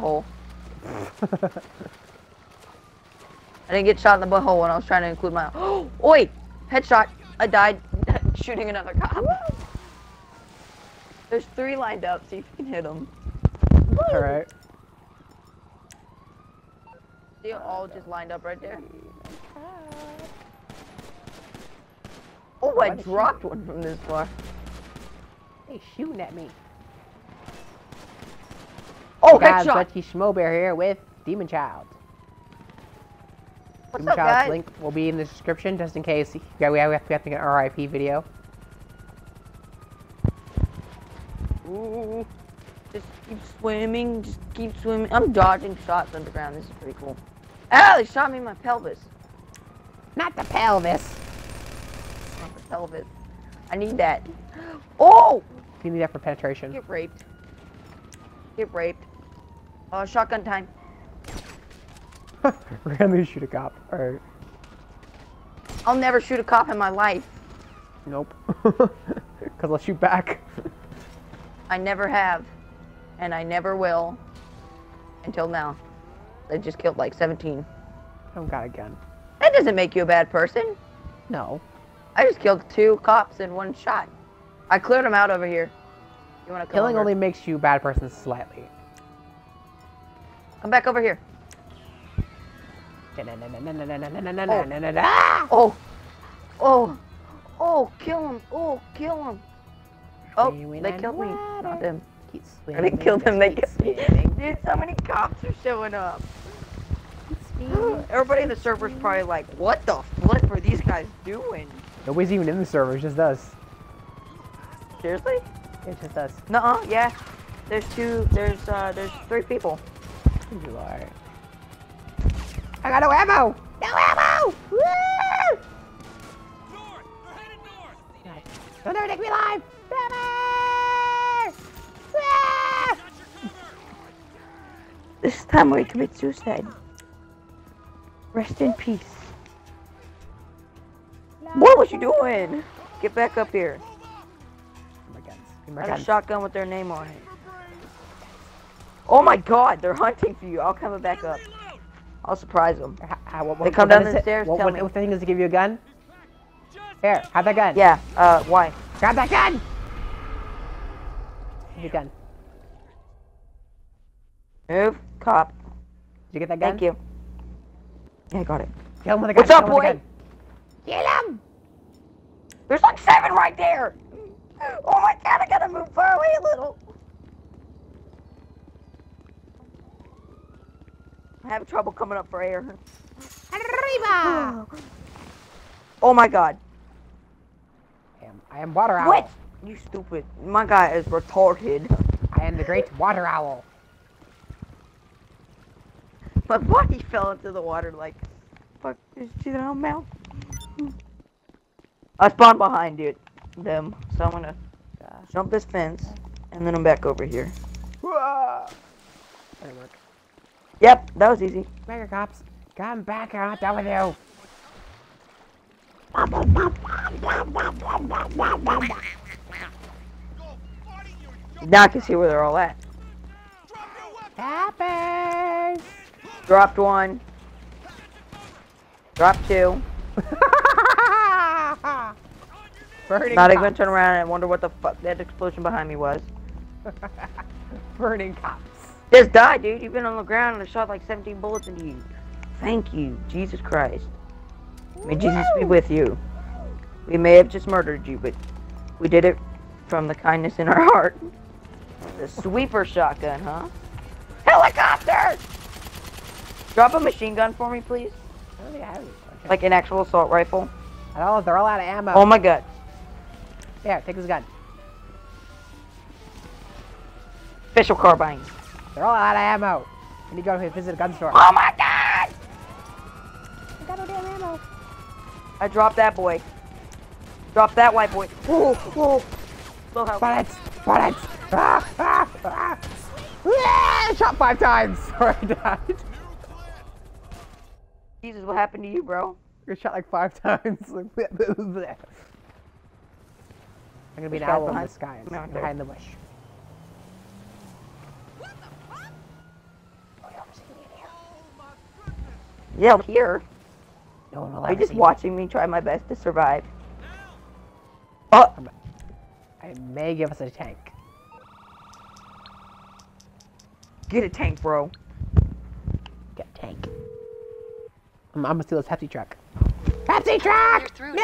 butthole. I didn't get shot in the butthole when I was trying to include my. Oi! Headshot! I died shooting another cop. There's three lined up, see if you can hit them. Alright. See, all just lined up right there. Oh, I What is she- dropped one from this far. Hey, shooting at me. Oh, guys, headshot! Dutchy Schmobear here with Demon Child. What's Demon up, Child's guys? link will be in the description just in case yeah, we have, we have to make an RIP video. Ooh. Just keep swimming, just keep swimming. I'm dodging shots underground. This is pretty cool. Ah, they shot me in my pelvis. Not the pelvis. Not the pelvis. I need that. Oh! You need that for penetration. Get raped. Get raped. Oh, shotgun time. Randomly shoot a cop. Alright. I'll never shoot a cop in my life. Nope. Because I'll shoot back. I never have. And I never will. Until now. They just killed like 17. I don't got a gun. That doesn't make you a bad person. No. I just killed two cops in one shot. I cleared them out over here. You wanna come Killing over? only makes you a bad person slightly. Come back over here. Oh! Oh! Oh, kill him! Oh, kill him! Oh, they killed me. Not them. Keep They swimming, killed them, they killed me. Dude, so many cops are showing up. Everybody in the server's probably like, what the flip are these guys doing? Nobody's even in the server, it's just us. Seriously? It's just us. Nuh-uh, yeah. There's two, there's, uh, there's three people. You are. I got no ammo! No ammo! Woo! North! They're headed north! Don't ever take me alive! Never! Ah! Got your cover! This time we commit suicide. Rest in peace. What was you doing? Get back up here. Give my guns. Give me I got a shotgun with their name on it. Oh my god, they're hunting for you. I'll come back up. I'll surprise them. H- h- what- They come down the stairs, What, tell what, me. what thing is to give you a gun? Just Here, have that gun. Yeah, uh, why? Grab that gun! Give me a gun. Move, cop. Did you get that gun? Thank you. Yeah, I got it. Kill him with a gun. What's up, kill him with a boy? gun. Kill him! There's like seven right there! Oh my god, I gotta move far away a little. I have trouble coming up for air. Arriba! Oh my god. I am, I am water owl. What? You stupid. My guy is retarded. I am the great water owl. My body fell into the water like, fuck, is she see that on mouth? I spawned behind it, them, so I'm gonna Uh, jump this fence, and then I'm back over here. That'll work. Yep, that was easy. Come here, cops. Come back, here! I'm not done with you. Now I can see where they're all at. Happens! Dropped one. Dropped two. Burning Not even cops. gonna turn around and wonder what the fuck that explosion behind me was. Burning cops. Just die, dude. You've been on the ground and I shot like 17 bullets into you. Thank you, Jesus Christ. May Jesus be with you. We may have just murdered you, but we did it from the kindness in our heart. The sweeper shotgun, huh? Helicopter! Drop a machine gun for me, please. I don't think I have. Okay. Like an actual assault rifle. I don't know they're all out of ammo. Oh my god. There, take this gun. Official carbine. They're all out of ammo. I need to go visit a gun store. Oh my god! I got no damn ammo. I dropped that boy. Drop that white boy. Whoa, whoa. Low health. Bullets! Bullets! Ah, ah, ah. Ah, shot five times. Sorry, I died. Jesus, what happened to you, bro? I got shot like five times. I'm gonna be an owl in the sky and No, hide in the bush. Yeah, here. No one will Are you just watching me try my best to survive? Oh, I may give us a tank. get a tank, bro. Get a tank. I'm, I'm gonna steal this Pepsi truck. Pepsi truck! through No!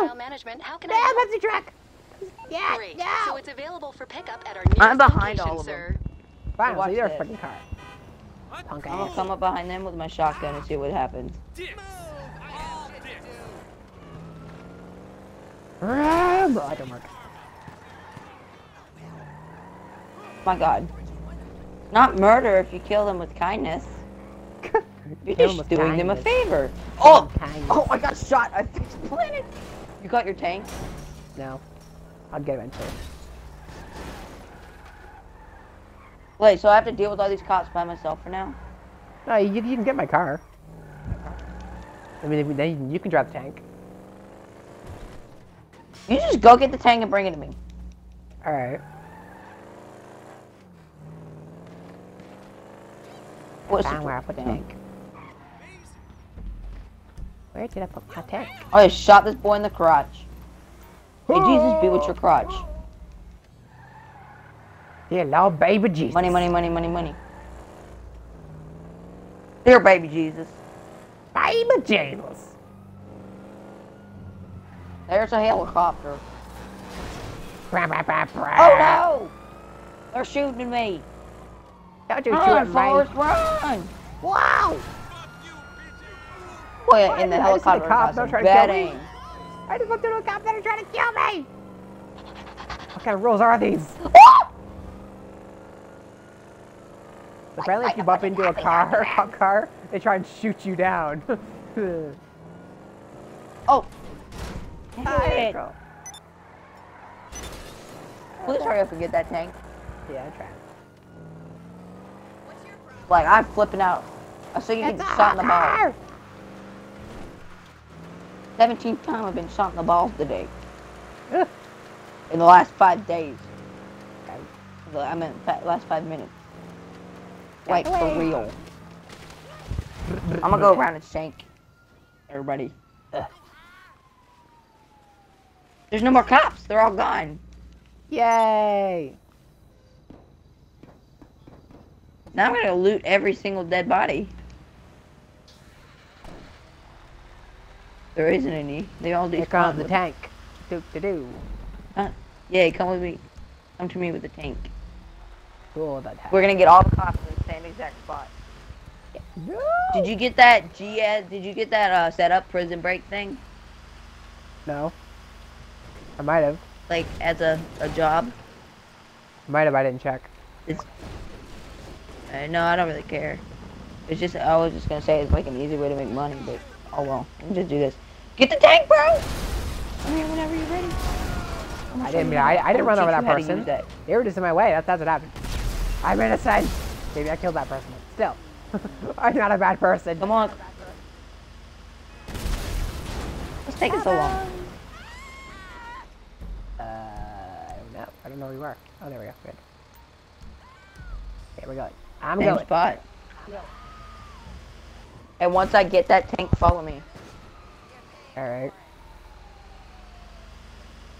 Lifestyle management. How can No, I help? Pepsi truck! Yeah, Great. no! So it's available for pickup at our nearest I'm behind all of them. sir. Fine, watch so you're a this. freaking car. Punk I'm gonna come up behind them with my shotgun and see what happens. Dicks. I hate. Ram! Oh, that don't work. My God. Not murder if you kill them with kindness. You're just doing them a favor. Oh! Oh, I got shot. I fixed planet. You got your tank? No. I'll get it eventually. Wait, so I have to deal with all these cops by myself for now? No, you, you can get my car. I mean, then you- can drive the tank. You just go get the tank and bring it to me. Alright. What's where I put the tank. Where did I put my tank? Oh, I shot this boy in the crotch. Hey, Jesus be with your crotch. Dear Lord, baby Jesus. Money, money, money, money, money. Dear baby Jesus. Baby Jesus. There's a helicopter. Brah, brah, brah. Oh no! They're shooting at me. Don't you shoot Run, me. Forrest, run! Wow! Why in the helicopter, the cops got not some trying to kill me? I just went through a cop that are trying to kill me! What kind of rules are these? Ah! Apparently, if you bump into a car, a car, they try and shoot you down. Oh! Hi. Please hurry up and get that tank. Yeah, I tried. Like, I'm flipping out. I saw you get It's a shot in the balls. car! 17th time I've been shot in the balls today. In the last five days. I meant fa- last five minutes. Like, for real. I'm gonna go around and shank everybody. Ugh. There's no more cops. They're all gone. Yay! Now I'm gonna loot every single dead body. There isn't any. They all Here despawned. comes the tank. Do do do. Yeah, come with me. Come to me with the tank. Cool, that. We're gonna get all the cops in the same exact spot. No! Did you get that GS? Did you get that uh, set up prison break thing? No. I might have. Like as a, a job? Might have. I didn't check. Uh, no, I don't really care. It's just I was just gonna say it's like an easy way to make money, but oh well. Let me just do this. Get the tank, bro. I'm here whenever you're ready. I didn't mean- I- I didn't run over that you how to use person. that. They were just in my way. That's, that's what happened. I'm innocent. Maybe I killed that person. Still, I'm not a bad person. Come on. What's taking so long? Uh, I don't know. I don't know where you are. Oh, there we go. Good. Okay, we're going. I'm Same going. spot. And once I get that tank, follow me. All right.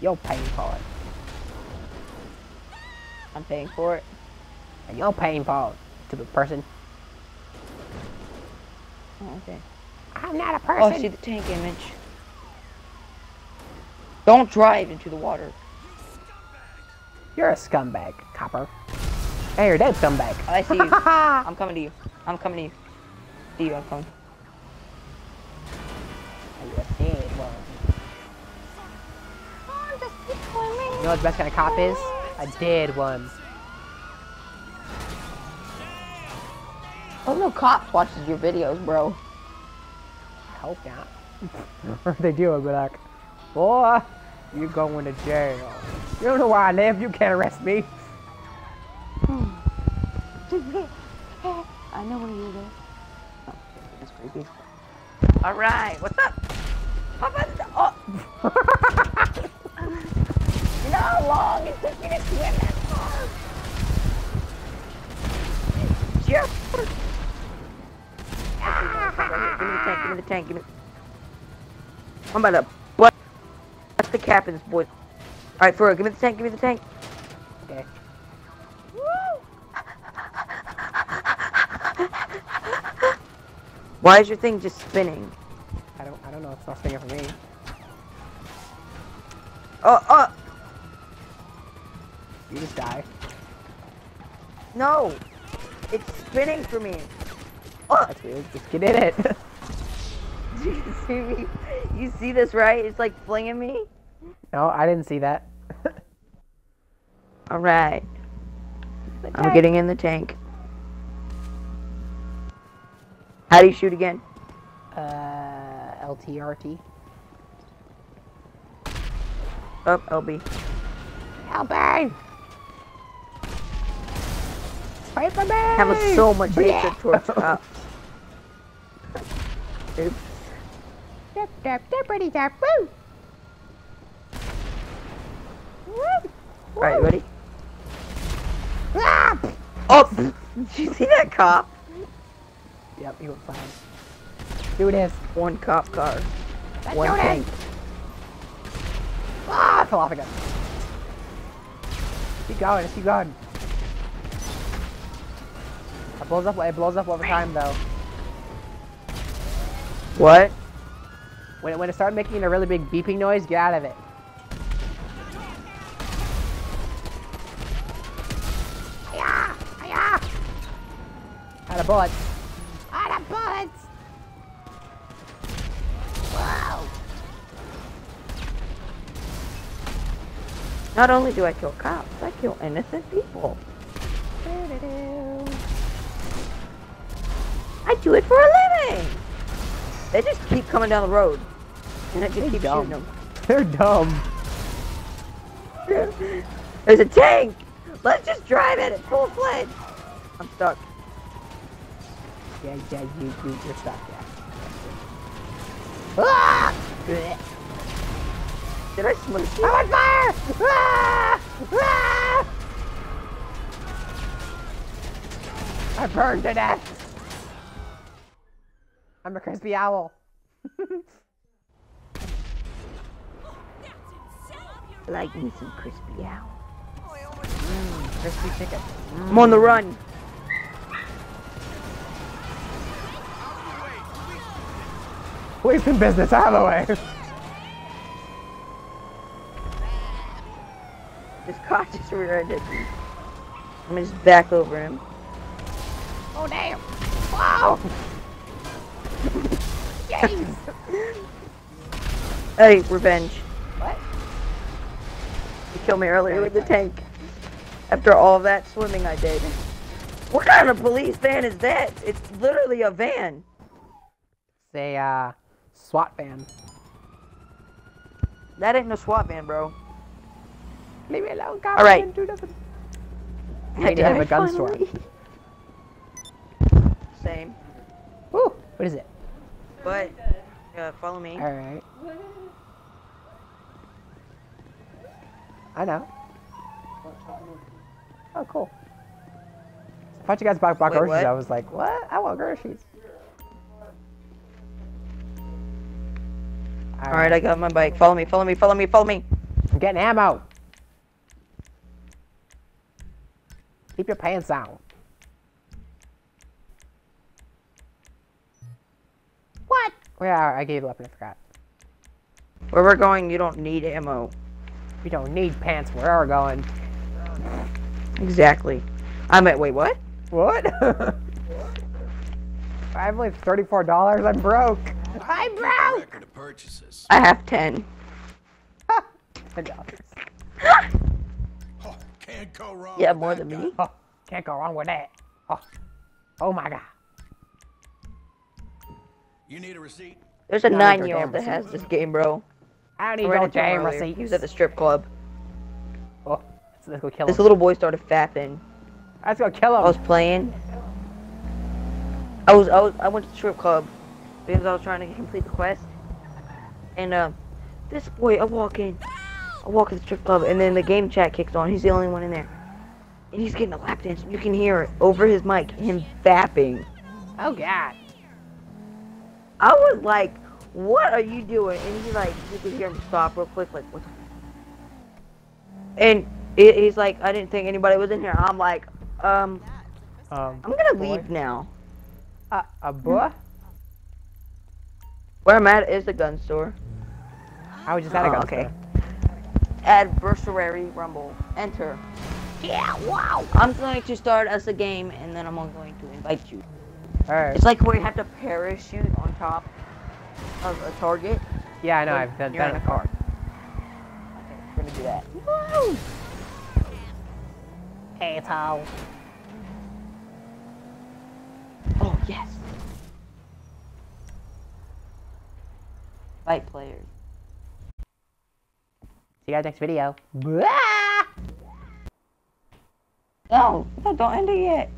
You're paying for it. I'm paying for it. And you're paying for it, stupid person. Oh, okay. I'm not a oh, person. Oh, I see the tank image. Don't drive into the water. You're a scumbag, copper. Hey, you're dead, scumbag. Oh, I see you. I'm coming to you. I'm coming to you. See you. I'm coming. You a dead one. You know what the best kind of cop is? A dead one. Oh no, cops watches your videos, bro. I hope not. or if they do, I'll be like, boy, you going to jail. You don't know where I live. You can't arrest me. I know where you live. Oh, that's creepy. All right, what's up? Papa, oh. you know how long it took me to swim that far? Sure. Ah. Give me the tank. Give me. I'm about to bust the cap in this boy. All right, for real. Give me the tank. Give me the tank. Okay. Why is your thing just spinning? I don't I don't know. It's not spinning for me. Oh, oh, You just die. no! It's spinning for me. Oh, That's weird. Just get in it. you see me? You see this, right? It's like flinging me. no, I didn't see that. All right. I'm getting in the tank. How do you shoot again? Uh, LTRT. Oh, LB. Help me! Fight for me! Having so much hatred towards cops. Oops. Dip, dip, dippity dip, woo! Woo! All right, ready? Ah! Oh, did you see that cop? Yep, he went fine. Do this. One cop car. Let's One do this. tank. Ah, I fell off again. Keep going, just keep going. It blows up. It blows up over time, though. What? When it, when it started making a really big beeping noise, get out of it. Yeah, yeah. Out of bullets. Out of bullets. Wow. Not only do I kill cops, I kill innocent people. I do it for a living. They just keep coming down the road, and I just They keep dumb. shooting them. They're dumb. There's a tank. Let's just drive it full fledged. I'm stuck. Yeah, yeah, you, you, you're stuck. Yeah. Ah! Did I smush I'm on fire! Ah! Ah! I burned to death. I'm a crispy owl. Like me some crispy owl. Mm, crispy chicken. I'm on the mm. run. Police in business, out of the way. This car just rear-ended me. I'm gonna just back over him. Oh damn! Wow! Hey, revenge. what? You killed me earlier with the tank. After all that swimming I did. What kind of police van is that? It's literally a van. Say, uh, SWAT van. That ain't no SWAT van, bro. Leave me alone, cop. All right. I didn't do. I need to have a gun store. Same. What is it? But, uh, follow me. Alright. I know. Oh, cool. I thought you guys bought, bought Wait, groceries. what? I was like, what? I want groceries. Alright, I got my bike. Follow me, follow me, follow me, follow me. I'm getting ammo. Keep your pants down. What? Where are I gave up and I forgot. Where we're going, you don't need ammo. We don't need pants where we're going. Exactly. I'm at, wait, what? What? I have like thirty-four dollars. I'm broke. I'm broke. Record purchases. I have 10. Ten dollars. Oh, can't go wrong. Yeah, more than guy. me. Oh, can't go wrong with that. Oh, oh my god. You need a receipt? There's a Not like your nine-year-old that has this game, bro. I don't I need ran no into him damn earlier. receipt. He was at the strip club. Oh, let's, let's go kill This him. little boy started fapping. Let's go kill I was playing. I was I was I went to the strip club because I was trying to complete the quest. And uh, this boy, I walk in, I walk to the strip club, and then the game chat kicks on. He's the only one in there, and he's getting a lap dance. You can hear it over his mic, him fapping. Oh god. I was like, what are you doing? And he's like, you could hear him stop real quick, like, what the And he- he's like, I didn't think anybody was in here. I'm like, um, Um, I'm gonna boy. leave now. Uh, a boy? Where I'm at is the gun store. I was just at a Oh, gun okay. store. Adversary Rumble. Enter. Yeah, wow. I'm going to start us a game and then I'm going to invite you. Alright. It's like where you have to parachute on top of a target. Yeah, I know. I've done, you're in a car. Okay, we're gonna do that. Hey, Tal. Oh, yes. Fight players. See you guys next video. No, no, don't end it yet.